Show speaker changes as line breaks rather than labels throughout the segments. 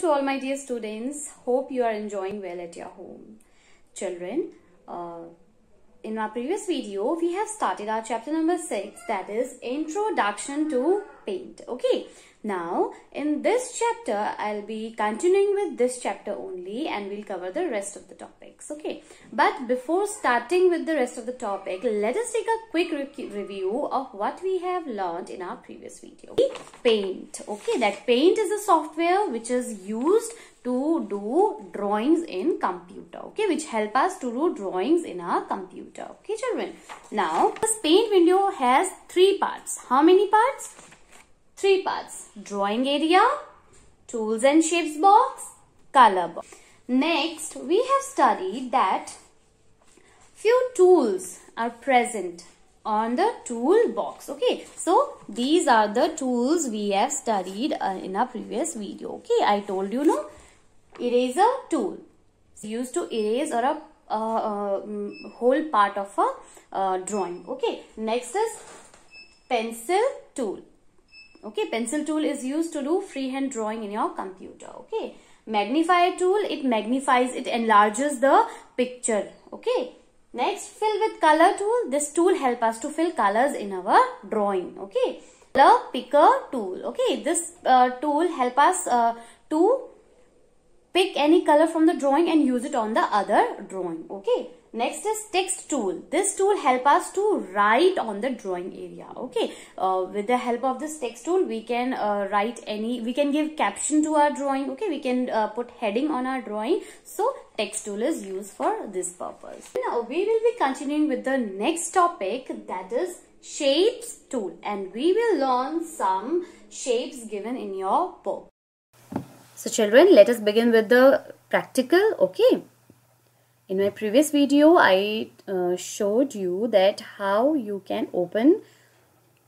to all my dear students. Hope you are enjoying well at your home. Children, uh, in our previous video, we have started our chapter number 6 that is Introduction to Paint. Okay. Now, in this chapter, I'll be continuing with this chapter only and we'll cover the rest of the topics. Okay. But before starting with the rest of the topic, let us take a quick re review of what we have learned in our previous video. Paint. Okay. That Paint is a software which is used to do drawings in computer okay which help us to do drawings in our computer okay children now this paint window has three parts how many parts three parts. Drawing area tools and shapes box color box. Next we have studied that few tools are present on the tool box okay? So these are the tools we have studied uh, in our previous video okay? I told you no? Eraser tool. It's used to erase or a uh, uh, whole part of a uh, drawing okay? Next is pencil tool okay pencil tool is used to do freehand drawing in your computer okay? Magnifier tool it magnifies it enlarges the picture okay? Next fill with color tool. This tool help us to fill colors in our drawing okay? Color picker tool okay? This uh, tool help us uh, to pick any color from the drawing and use it on the other drawing okay next is text tool. This tool help us to write on the drawing area okay? Uh, with the help of this text tool we can uh, write any we can give caption to our drawing okay? We can uh, put heading on our drawing. So text tool is used for this purpose. Now we will be continuing with the next topic that is shapes tool. And we will learn some shapes given in your book. So children, let us begin with the practical, okay? In my previous video, I uh, showed you that how you can open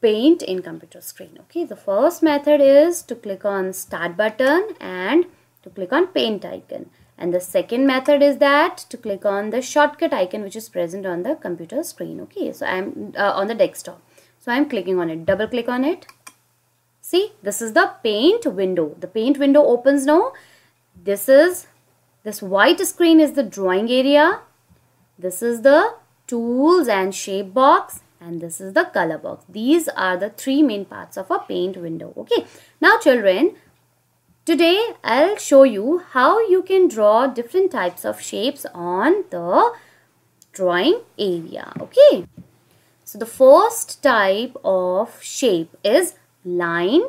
paint in computer screen, okay? The first method is to click on start button and to click on paint icon. And the second method is that to click on the shortcut icon which is present on the computer screen, okay? So I'm uh, on the desktop. So I'm clicking on it, double click on it See, this is the paint window. The paint window opens now. This is, this white screen is the drawing area. This is the tools and shape box and this is the color box. These are the three main parts of a paint window. Okay. Now children, today I'll show you how you can draw different types of shapes on the drawing area. Okay. So the first type of shape is line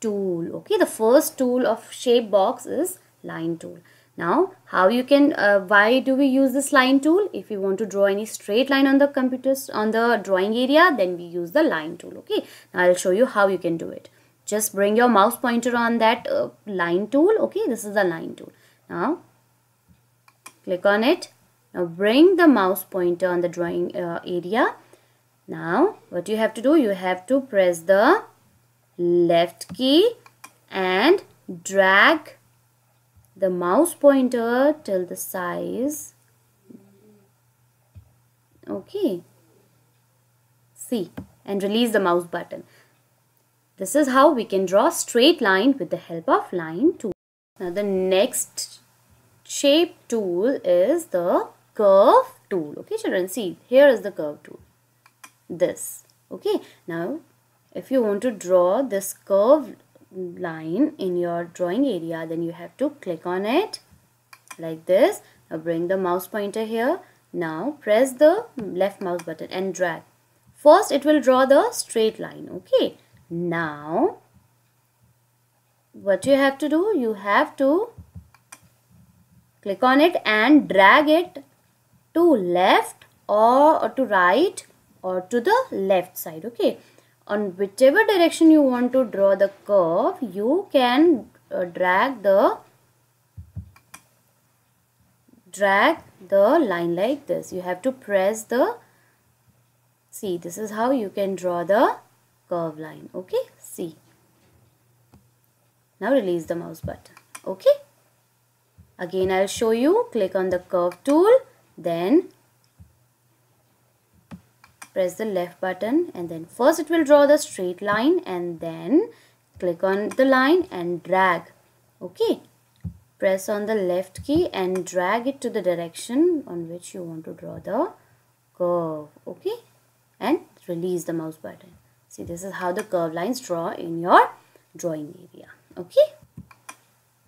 tool okay the first tool of shape box is line tool now how you can uh, why do we use this line tool? If you want to draw any straight line on the computers on the drawing area then we use the line tool okay? Now i'll show you how you can do it. Just bring your mouse pointer on that uh, line tool okay? This is the line tool. Now click on it. Now bring the mouse pointer on the drawing uh, area. Now what you have to do you have to press the left key and drag the mouse pointer till the size okay see and release the mouse button. This is how we can draw straight line with the help of line tool. Now the next shape tool is the curve tool okay children? See here is the curve tool. This okay? Now if you want to draw this curved line in your drawing area then you have to click on it like this. Now bring the mouse pointer here. Now press the left mouse button and drag. First it will draw the straight line okay? Now what you have to do you have to click on it and drag it to left or to right or to the left side okay on whichever direction you want to draw the curve you can uh, drag the drag the line like this. You have to press the see this is how you can draw the curve line. Okay see. Now release the mouse button. Okay? Again I'll show you. Click on the curve tool. Then press the left button and then first it will draw the straight line and then click on the line and drag. Okay? Press on the left key and drag it to the direction on which you want to draw the curve. Okay? And release the mouse button. See this is how the curve lines draw in your drawing area. Okay?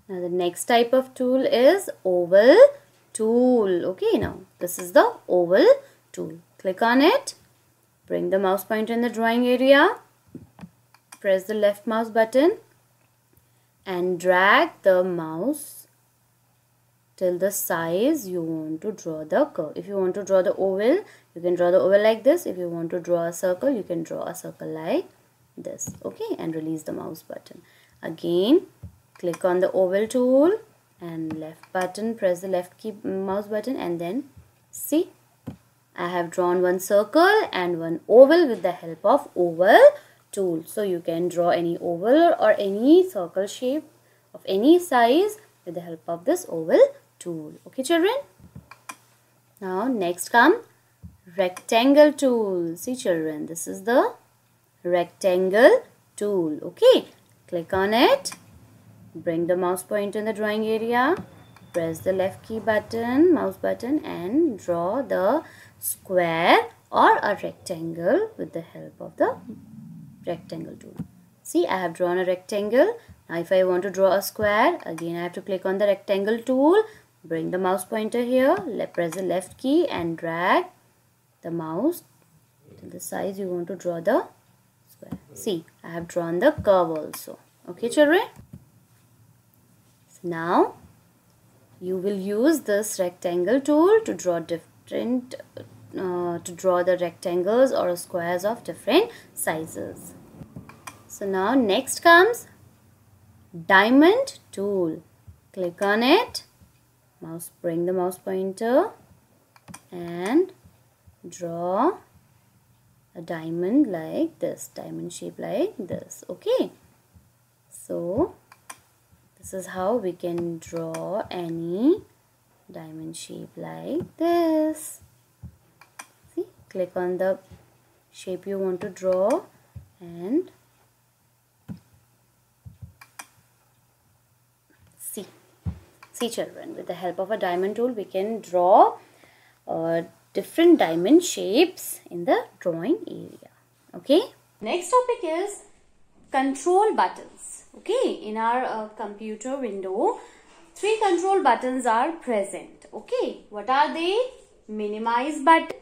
Now the next type of tool is oval tool. Okay now this is the oval tool. Click on it bring the mouse pointer in the drawing area press the left mouse button and drag the mouse till the size you want to draw the curve. If you want to draw the oval, you can draw the oval like this. If you want to draw a circle, you can draw a circle like this. Okay, and release the mouse button. Again, click on the oval tool and left button, press the left key mouse button and then see. I have drawn one circle and one oval with the help of oval tool. So you can draw any oval or any circle shape of any size with the help of this oval tool. Okay children? Now next come rectangle tool. See children, this is the rectangle tool. Okay, click on it. Bring the mouse pointer in the drawing area. Press the left key button, mouse button and draw the square or a rectangle with the help of the rectangle tool. See, I have drawn a rectangle. Now, if I want to draw a square, again I have to click on the rectangle tool. Bring the mouse pointer here. Press the left key and drag the mouse to the size you want to draw the square. See, I have drawn the curve also. Okay, children? Now, you will use this rectangle tool to draw different uh, to draw the rectangles or squares of different sizes. So now next comes diamond tool. Click on it. Mouse bring the mouse pointer and draw a diamond like this. Diamond shape like this. Okay. So this is how we can draw any diamond shape like this. See, click on the shape you want to draw and See See children, with the help of a diamond tool, we can draw uh, different diamond shapes in the drawing area. Okay. Next topic is control buttons. Okay. In our uh, computer window, three control buttons are present. Okay. What are they? Minimize button,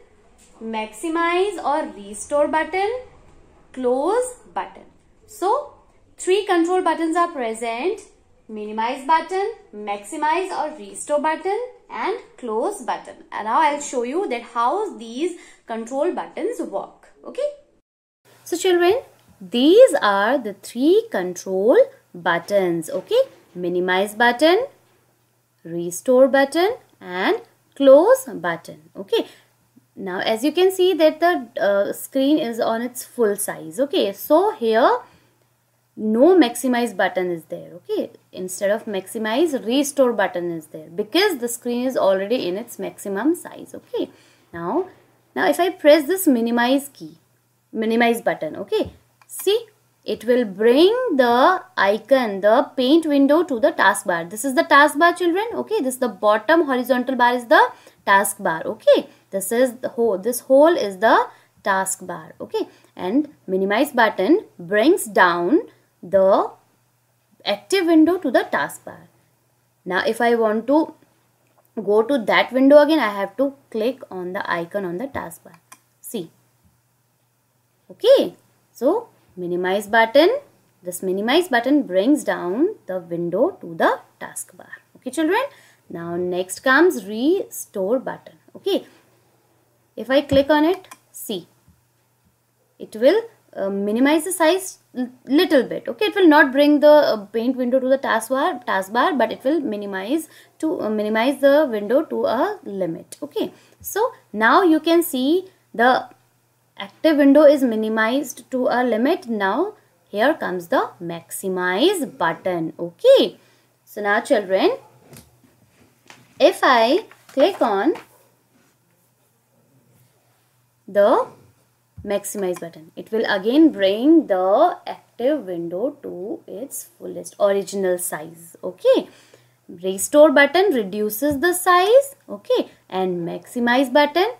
maximize or restore button, close button. So, three control buttons are present minimize button, maximize or restore button and close button. And now I'll show you that how these control buttons work. Okay. So children, these are the three control buttons. Okay. Minimize button, restore button and close button. Okay. Now as you can see that the uh, screen is on its full size. Okay. So here no maximize button is there okay instead of maximize restore button is there because the screen is already in its maximum size okay now now if i press this minimize key minimize button okay see it will bring the icon the paint window to the taskbar this is the taskbar children okay this is the bottom horizontal bar is the taskbar okay this is the whole this whole is the taskbar okay and minimize button brings down the active window to the taskbar. Now if I want to go to that window again I have to click on the icon on the taskbar. See. Okay. So minimize button. This minimize button brings down the window to the taskbar. Okay children. Now next comes restore button. Okay. If I click on it, see. It will uh, minimize the size little bit okay it will not bring the uh, paint window to the taskbar taskbar but it will minimize to uh, minimize the window to a limit okay so now you can see the active window is minimized to a limit now here comes the maximize button okay so now children if i click on the maximize button. It will again bring the active window to its fullest original size. Okay. restore button reduces the size okay and maximize button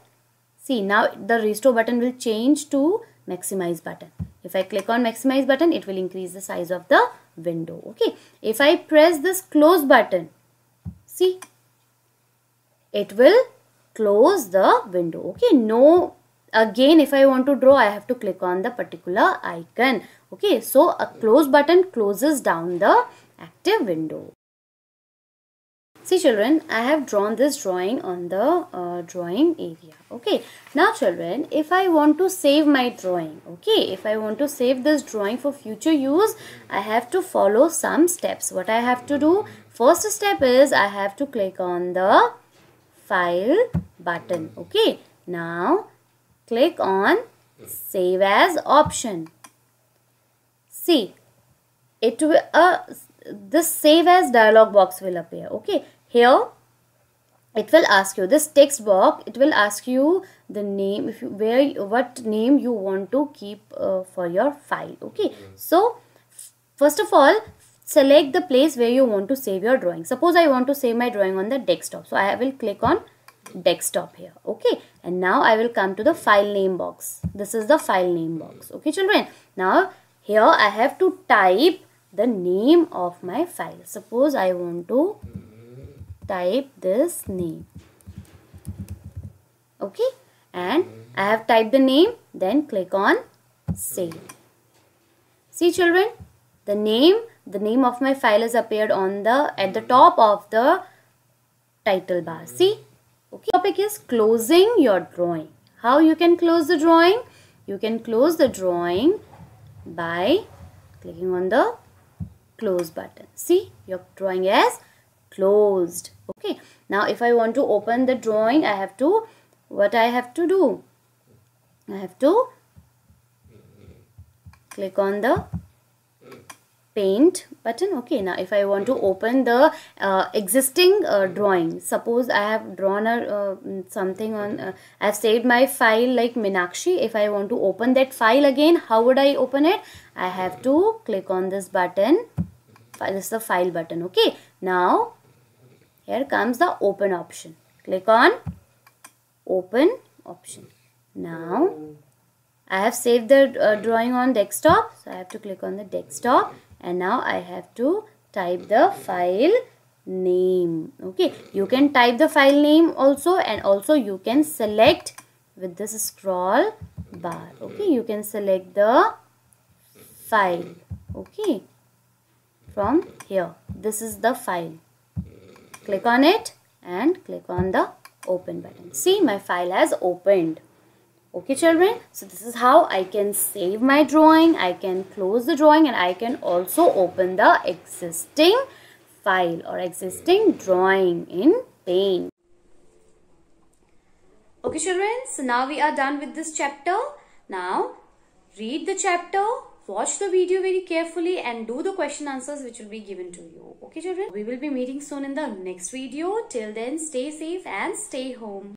see now the restore button will change to maximize button. If I click on maximize button it will increase the size of the window. Okay. If I press this close button see it will close the window. Okay. No again if I want to draw I have to click on the particular icon. Okay. So a close button closes down the active window See children, I have drawn this drawing on the uh, drawing area. Okay. Now children, if I want to save my drawing, okay, if I want to save this drawing for future use, I have to follow some steps. What I have to do? First step is I have to click on the file button. Okay. Now click on save as option. See, it will uh, this save as dialog box will appear okay here it will ask you this text box it will ask you the name if you where what name you want to keep uh, for your file okay? Mm-hmm. So first of all select the place where you want to save your drawing. Suppose i want to save my drawing on the desktop so i will click on desktop here okay? And now i will come to the file name box. This is the file name box mm-hmm. okay children? Now here i have to type the name of my file. Suppose I want to mm-hmm. Type this name. Okay. And I have typed the name. Then click on save. See children. The name, the name of my file has appeared on the, at the top of the title bar. See. Okay. Topic is closing your drawing. How you can close the drawing? You can close the drawing by clicking on the close button. See, your drawing is closed. Okay. Now, if I want to open the drawing, I have to, what I have to do? I have to click on the paint button okay now if i want to open the uh, existing uh, drawing suppose i have drawn a uh, something on uh, i've saved my file like Meenakshi if i want to open that file again how would i open it i have to click on this button this is the file button okay now here comes the open option. Click on open option. Now I have saved the uh, drawing on desktop. So I have to click on the desktop. And now I have to type the file name. Okay. You can type the file name also. And also you can select with this scroll bar. Okay. You can select the file. Okay. From here. This is the file. Click on it and click on the open button. See my file has opened. Okay children, so this is how I can save my drawing, I can close the drawing and I can also open the existing file or existing drawing in Paint. Okay children, so now we are done with this chapter. Now read the chapter watch the video very carefully and do the question answers which will be given to you. Okay children? We will be meeting soon in the next video. Till then stay safe and stay home